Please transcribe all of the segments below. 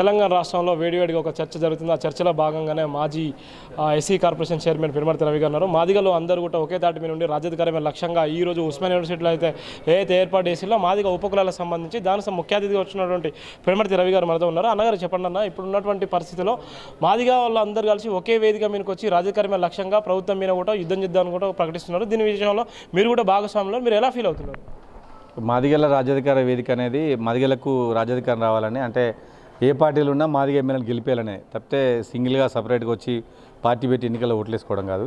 తెలంగాణ రాష్ట్రంలో వేడివేడిగా ఒక చర్చ జరుగుతుంది. ఆ చర్చలో భాగంగానే మాజీ SC corporation chairman Piramarthi Ravi గారు మాదిగలో అందరూ కూడా ఒకే దాటి మీద ఉండి రాజ్యాధికారమైన లక్ష్యంగా ఈ రోజు ఉస్మాన్ యూనివర్సిటీలో అయితే ఏదైతే ఏర్పాటు చేసిందో మాదిగ ఉపకులాలకు సంబంధించి దానికి సం- ముఖ్య అతిథిగా వచ్చినటువంటి పిరమర్తి రవి గారు మనతో ఉన్నారు. అన్నగారు చెప్పండి అన్న ఇప్పుడు ఉన్నటువంటి పరిస్థితిలో మాదిగా వాళ్ళు అందరూ కలిసి ఒకే వేదిక మీదకి వచ్చి రాజ్యాధికారమైన లక్ష్యంగా ప్రభుత్వం మీద కూడా యుద్ధం చేద్దామని కూడా ప్రకటిస్తున్నారు. దీని విషయంలో మీరు కూడా భాగస్వామ్యంలో మీరు ఎలా ఫీల్ అవుతున్నారు? మాదిగల రాజ్యాధికార వేదిక అనేది మాదిగలకు రాజ్యాధికారం రావాలని అంటే ఏ పార్టీలు ఉన్నా మాదిగ ఎమ్మెల్యేలు గెలిపేయాలనే తప్పితే సింగిల్గా సపరేట్గా వచ్చి పార్టీ పెట్టి ఎన్నికల్లో ఓట్లేసుకోవడం కాదు.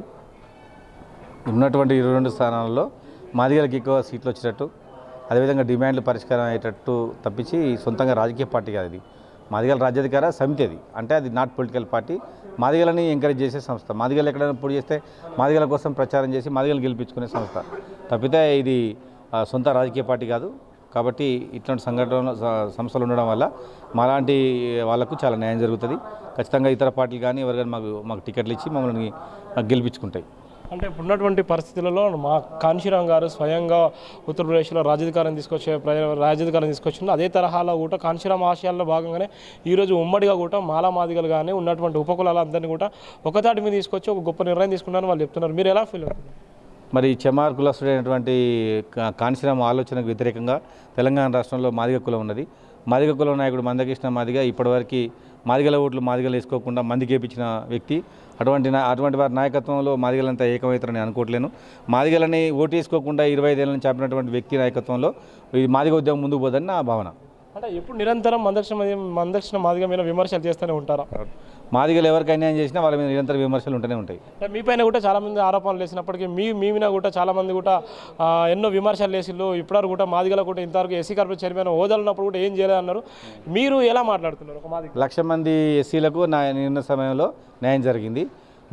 ఉన్నటువంటి ఇరవై రెండు స్థానాల్లో మాదిగలకు ఎక్కువ సీట్లు వచ్చేటట్టు అదేవిధంగా డిమాండ్లు పరిష్కారం అయ్యేటట్టు తప్పించి సొంతంగా రాజకీయ పార్టీ కాదు ఇది. మాదిగల రాజ్యాధికార సమితి అది. అంటే అది నాట్ పొలిటికల్ పార్టీ. మాదిగలని ఎంకరేజ్ చేసే సంస్థ. మాదిగలు ఎక్కడైనా పొడి చేస్తే మాదిగల కోసం ప్రచారం చేసి మాదిగలు గెలిపించుకునే సంస్థ. తప్పితే ఇది సొంత రాజకీయ పార్టీ కాదు. కాబట్టి ఇట్లాంటి సంఘటనలు సంస్థలు ఉండడం వల్ల మాలాంటి వాళ్ళకు చాలా న్యాయం జరుగుతుంది. ఖచ్చితంగా ఇతర పార్టీలు కానీ ఎవరు కానీ మాకు మాకు టికెట్లు ఇచ్చి మమ్మల్ని మాకు గెలిపించుకుంటాయి. అంటే ఇప్పుడున్నటువంటి పరిస్థితులలో మా కాంశీరామ్ గారు స్వయంగా ఉత్తరప్రదేశ్లో రాజధికారం తీసుకొచ్చే రాజధికారం తీసుకొచ్చింది అదే తరహాలో కూడా కాంశీరామ్ ఆశయాల్లో భాగంగానే ఈరోజు ఉమ్మడిగా కూడా మాలా మాదిగలు కానీ ఉన్నటువంటి ఉపకులాలందరినీ కూడా ఒకదాటి మీద తీసుకొచ్చి ఒక గొప్ప నిర్ణయం తీసుకున్నారని వాళ్ళు చెప్తున్నారు. మీరు ఎలా ఫీల్ అవుతున్నారు మరి చెమార్ కులస్తుడైనటువంటి కా- కాంశీరామ్ ఆలోచనకు వ్యతిరేకంగా తెలంగాణ రాష్ట్రంలో మాదిగ కులం ఉన్నది. మాదిగ కులం నాయకుడు మందకృష్ణ మాదిగ ఇప్పటివరకు మాదిగల ఓట్లు మాదిగలు వేసుకోకుండా మందికి వేపించిన వ్యక్తి. అటువంటి నా- అటువంటి వారి నాయకత్వంలో మాదిగలంతా ఏకమవుతారని అనుకోవట్లేను. మాదిగలని ఓటు వేసుకోకుండా ఇరవై ఐదేళ్ళ నుంచి ఆపినటువంటి వ్యక్తి నాయకత్వంలో ఈ మాదిగ ఉద్యమం ముందుకు పోదని నా భావన. అంటే ఎప్పుడు నిరంతరం మందక్షిణ మందక్షిణ మాదిగ మీద విమర్శలు చేస్తూనే ఉంటారా? మాదిగలు ఎవరికి అన్యాయం చేసినా వాళ్ళ మీద నిరంతర విమర్శలు ఉంటూనే ఉంటాయి. మీ పైన కూడా చాలా మంది ఆరోపణలు వేసినప్పటికీ మీ మీ మీద కూడా చాలా మంది కూడా ఎన్నో విమర్శలు వేసిళ్ళు ఇప్పటివరకు కూడా మాదిగల కూడా ఇంతవరకు ఎస్సీ కార్పొరేషన్ చైర్మన్ హోదాలు ఉన్నప్పుడు కూడా ఏం చేయలేదు అన్నారు. మీరు ఎలా మాట్లాడుతున్నారు ఒక మాదిగ? లక్ష మంది ఎస్సీలకు నా నిన్న సమయంలో న్యాయం జరిగింది.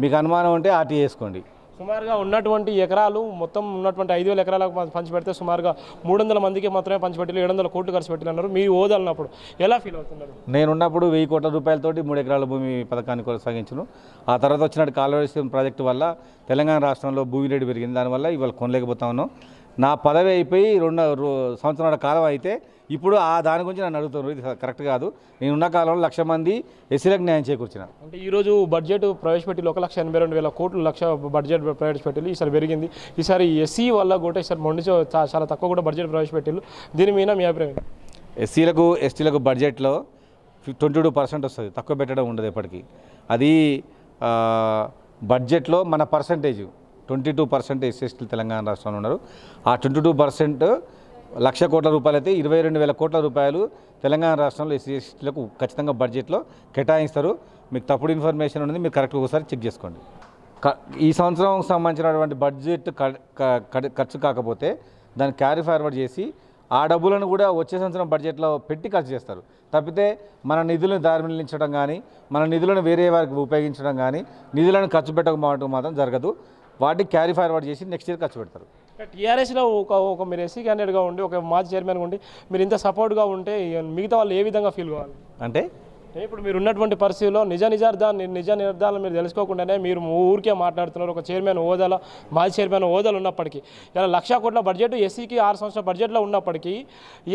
మీకు అనుమానం ఉంటే ఆర్టీ వేసుకోండి సుమారుగా ఉన్నటువంటి ఎకరాలు మొత్తం ఉన్నటువంటి ఐదు వేల ఎకరాలకు పంచిపెడితే సుమారుగా మూడు వందల మందికి మాత్రమే పంచిపెట్టి ఏడు వందల కోట్లు ఖర్చు పెట్టినారు మీ ఓదలన్నప్పుడు ఎలా ఫీల్ అవుతున్నారు? నేనున్నప్పుడు వెయ్యి కోట్ల రూపాయలతోటి మూడు ఎకరాల భూమి పథకాన్ని కొనసాగించను. ఆ తర్వాత వచ్చిన కాలువేశ్వరం ప్రాజెక్టు వల్ల తెలంగాణ రాష్ట్రంలో భూమి రేటు పెరిగింది. దానివల్ల ఇవాళ కొనలేకపోతా ఉన్నాం. నా పదవి అయిపోయి రెండు సంవత్సరాల కాలం అయితే ఇప్పుడు ఆ దాని గురించి నన్ను అడుగుతున్నారు. ఇది కరెక్ట్ కాదు. నేనున్న కాలంలో లక్ష మంది ఎస్సీలకు న్యాయం చేకూర్చిన. అంటే ఈరోజు బడ్జెట్ ప్రవేశపెట్టి ఒక లక్ష ఎనభై రెండు వేల కోట్లు లక్ష బడ్జెట్ ప్రవేశపెట్టి ఈసారి పెరిగింది. ఈసారి ఎస్సీ వల్ల కూడా ఈసారి మొండి చాలా తక్కువ కూడా బడ్జెట్ ప్రవేశపెట్టిల్లు దీని మీద మీ అభిప్రాయం? ఎస్సీలకు ఎస్టీలకు బడ్జెట్లో ట్వంటీ టూ పర్సెంట్ వస్తుంది. తక్కువ పెట్టడం ఉండదు ఎప్పటికీ. అది బడ్జెట్లో మన పర్సంటేజ్. ట్వంటీ టూ పర్సెంట్ ఎస్సీఎస్టీలు తెలంగాణ రాష్ట్రంలో ఉన్నారు. ఆ ట్వంటీ టూ పర్సెంట్ లక్ష కోట్ల రూపాయలు అయితే ఇరవై రెండు వేల కోట్ల రూపాయలు తెలంగాణ రాష్ట్రంలో ఎస్సీ ఎస్టీలకు ఖచ్చితంగా బడ్జెట్లో కేటాయిస్తారు. మీకు తప్పుడు ఇన్ఫర్మేషన్ ఉన్నది మీరు కరెక్ట్గా ఒకసారి చెక్ చేసుకోండి. క- ఈ సంవత్సరం సంబంధించినటువంటి బడ్జెట్ ఖర్చు కాకపోతే దాన్ని క్యారీ ఫార్వర్డ్ చేసి ఆ డబ్బులను కూడా వచ్చే సంవత్సరం బడ్జెట్లో పెట్టి ఖర్చు చేస్తారు. తప్పితే మన నిధులను దారిమలించడం కానీ మన నిధులను వేరే వారికి ఉపయోగించడం కానీ నిధులను ఖర్చు పెట్టకపోవడం మాత్రం జరగదు. వాటిని క్యారీ ఫార్వర్డ్ చేసి నెక్స్ట్ ఇయర్ ఖర్చు పెడతారు. టీఆర్ఎస్లో ఒక ఒక మీరు ఎస్సీ క్యాండిడేట్గా ఉండి ఒక మాజీ చైర్మన్గా ఉండి మీరు ఇంత సపోర్ట్గా ఉంటే మిగతా వాళ్ళు ఏ విధంగా ఫీల్ కావాలి? అంటే? ఇప్పుడు మీరు ఉన్నటువంటి పరిస్థితిలో నిజ నిజార్థాన్ని నిజ నిర్ధారాలు మీరు తెలుసుకోకుండానే మీరు ఊరికే మాట్లాడుతున్నారు. ఒక చైర్మన్ హోదాలో మాజీ చైర్మన్ హోదాలు ఉన్నప్పటికీ ఇలా లక్ష కోట్ల బడ్జెట్ ఎస్సీకి ఆరు సంవత్సరాల బడ్జెట్లో ఉన్నప్పటికీ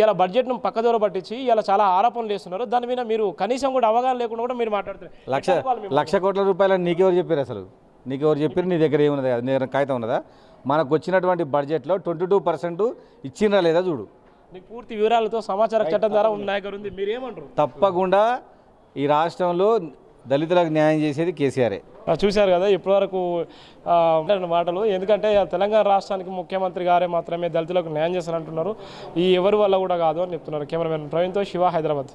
ఇలా బడ్జెట్ను పక్కదోర పట్టించి ఇలా చాలా ఆరోపణలు చేస్తున్నారు. దాని మీద మీరు కనీసం కూడా అవగాహన లేకుండా కూడా మీరు మాట్లాడుతున్నారు. లక్ష లక్ష కోట్ల రూపాయలు నీకెవరు చెప్పారు అసలు? నీకెవరు చెప్పారు నీ దగ్గర ఏమున్నది? నీ దగ్గర కాగితం ఉన్నదా? మనకు వచ్చినటువంటి బడ్జెట్లో ట్వంటీ టూ పర్సెంట్ ఇచ్చిందా లేదా చూడు. మీకు పూర్తి వివరాలతో సమాచార చట్టం ద్వారా ఉన్న నాయకుడు ఉంది. మీరు ఏమంటారు తప్పకుండా ఈ రాష్ట్రంలో దళితులకు న్యాయం చేసేది కేసీఆరే. చూశారు కదా ఇప్పటివరకు మాటలు. ఎందుకంటే తెలంగాణ రాష్ట్రానికి ముఖ్యమంత్రి గారే మాత్రమే దళితులకు న్యాయం చేస్తారంటున్నారు ఈ ఎవరి వల్ల కూడా కాదు అని చెప్తున్నారు. కెమెరామెన్ ప్రవీణ్తో శివ హైదరాబాద్.